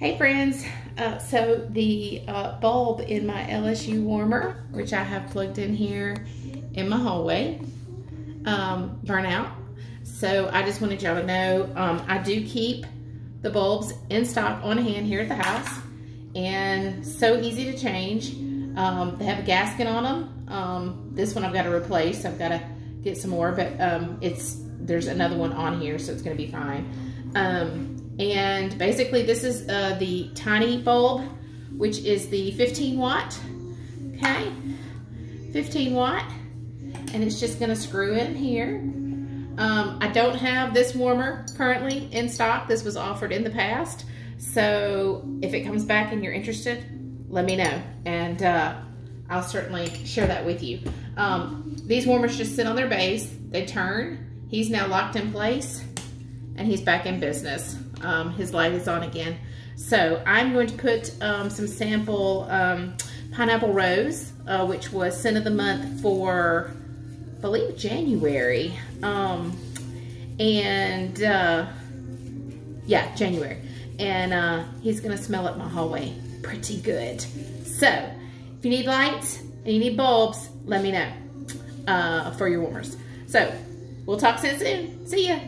Hey friends, uh, so the uh, bulb in my LSU warmer, which I have plugged in here in my hallway, um, burn out. So I just wanted y'all to know, um, I do keep the bulbs in stock on hand here at the house and so easy to change. Um, they have a gasket on them. Um, this one I've got to replace. I've got to get some more, but um, it's there's another one on here, so it's going to be fine. And basically this is uh, the tiny bulb, which is the 15 watt, okay? 15 watt, and it's just gonna screw in here. Um, I don't have this warmer currently in stock. This was offered in the past. So if it comes back and you're interested, let me know. And uh, I'll certainly share that with you. Um, these warmers just sit on their base. They turn. He's now locked in place and he's back in business um, his light is on again. So I'm going to put um, some sample um, pineapple rose, uh, which was scent of the month for, I believe, January. Um, and uh, yeah, January. And uh, he's gonna smell up my hallway pretty good. So if you need lights and you need bulbs, let me know uh, for your warmers. So we'll talk soon. See ya.